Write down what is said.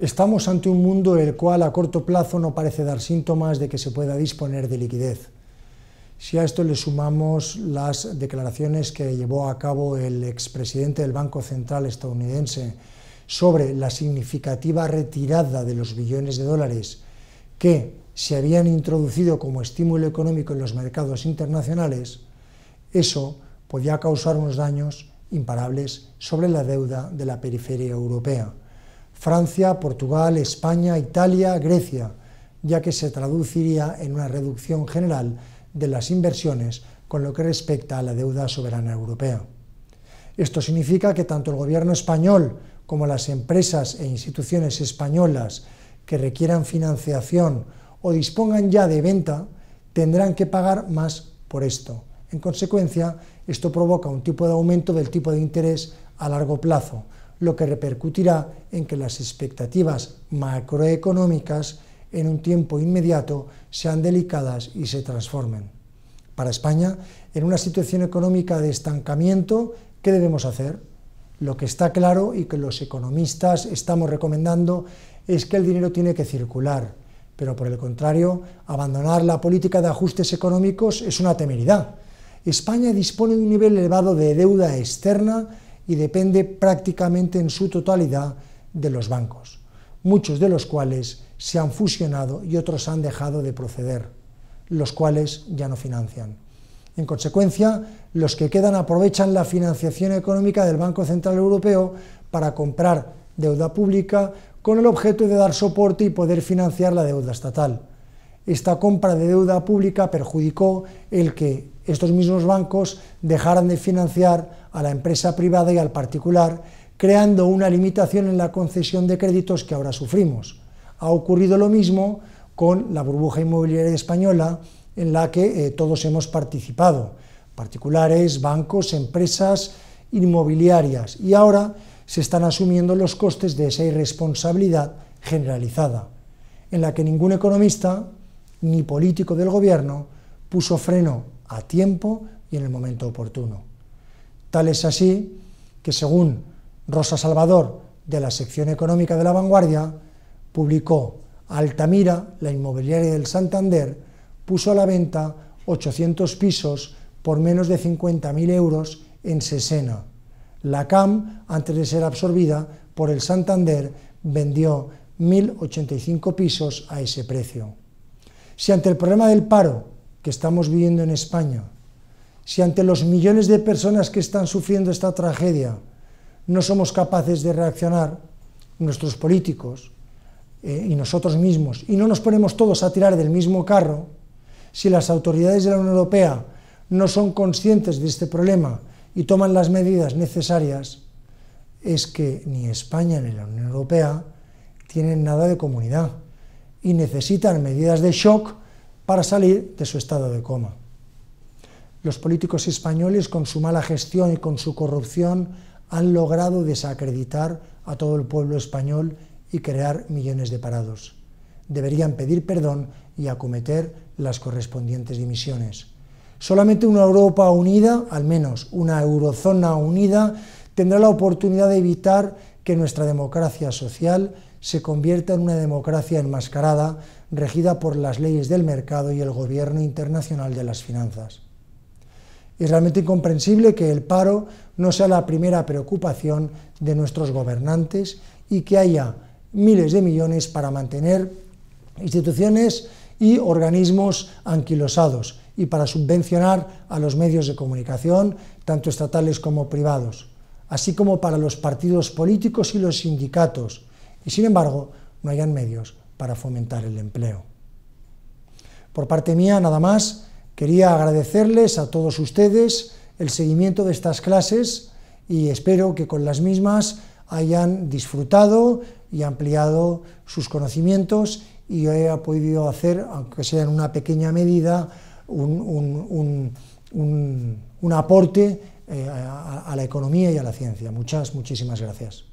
Estamos ante un mundo el cual a corto plazo no parece dar síntomas de que se pueda disponer de liquidez. Si a esto le sumamos las declaraciones que llevó a cabo el expresidente del Banco Central estadounidense sobre la significativa retirada de los billones de dólares que se habían introducido como estímulo económico en los mercados internacionales, eso podía causar unos daños imparables sobre la deuda de la periferia europea. Francia, Portugal, España, Italia, Grecia, ya que se traduciría en una reducción general de las inversiones con lo que respecta a la deuda soberana europea. Esto significa que tanto el gobierno español como las empresas e instituciones españolas que requieran financiación o dispongan ya de venta tendrán que pagar más por esto. En consecuencia, esto provoca un tipo de aumento del tipo de interés a largo plazo, lo que repercutirá en que las expectativas macroeconómicas en un tiempo inmediato sean delicadas y se transformen. Para España, en una situación económica de estancamiento, ¿qué debemos hacer? Lo que está claro y que los economistas estamos recomendando es que el dinero tiene que circular, pero por el contrario, abandonar la política de ajustes económicos es una temeridad. España dispone de un nivel elevado de deuda externa y depende prácticamente en su totalidad de los bancos, muchos de los cuales se han fusionado y otros han dejado de proceder, los cuales ya no financian. En consecuencia, los que quedan aprovechan la financiación económica del Banco Central Europeo para comprar deuda pública con el objeto de dar soporte y poder financiar la deuda estatal. Esta compra de deuda pública perjudicó el que estos mismos bancos dejaran de financiar a la empresa privada y al particular, creando una limitación en la concesión de créditos que ahora sufrimos. Ha ocurrido lo mismo con la burbuja inmobiliaria española, en la que eh, todos hemos participado, particulares, bancos, empresas inmobiliarias, y ahora se están asumiendo los costes de esa irresponsabilidad generalizada, en la que ningún economista ni político del gobierno puso freno a tiempo y en el momento oportuno. Tal es así que, según Rosa Salvador, de la sección económica de La Vanguardia, publicó Altamira, la inmobiliaria del Santander, puso a la venta 800 pisos por menos de 50.000 euros en Sesena. La CAM, antes de ser absorbida por el Santander, vendió 1.085 pisos a ese precio. Si ante el problema del paro que estamos viviendo en España si ante los millones de personas que están sufriendo esta tragedia no somos capaces de reaccionar, nuestros políticos eh, y nosotros mismos, y no nos ponemos todos a tirar del mismo carro, si las autoridades de la Unión Europea no son conscientes de este problema y toman las medidas necesarias, es que ni España ni la Unión Europea tienen nada de comunidad y necesitan medidas de shock para salir de su estado de coma. Los políticos españoles, con su mala gestión y con su corrupción, han logrado desacreditar a todo el pueblo español y crear millones de parados. Deberían pedir perdón y acometer las correspondientes dimisiones. Solamente una Europa unida, al menos una eurozona unida, tendrá la oportunidad de evitar que nuestra democracia social se convierta en una democracia enmascarada, regida por las leyes del mercado y el gobierno internacional de las finanzas. Es realmente incomprensible que el paro no sea la primera preocupación de nuestros gobernantes y que haya miles de millones para mantener instituciones y organismos anquilosados y para subvencionar a los medios de comunicación, tanto estatales como privados, así como para los partidos políticos y los sindicatos, y sin embargo no hayan medios para fomentar el empleo. Por parte mía, nada más, Quería agradecerles a todos ustedes el seguimiento de estas clases y espero que con las mismas hayan disfrutado y ampliado sus conocimientos y haya podido hacer, aunque sea en una pequeña medida, un, aporte eh, a la economía y a la ciencia. Muchas, muchísimas gracias.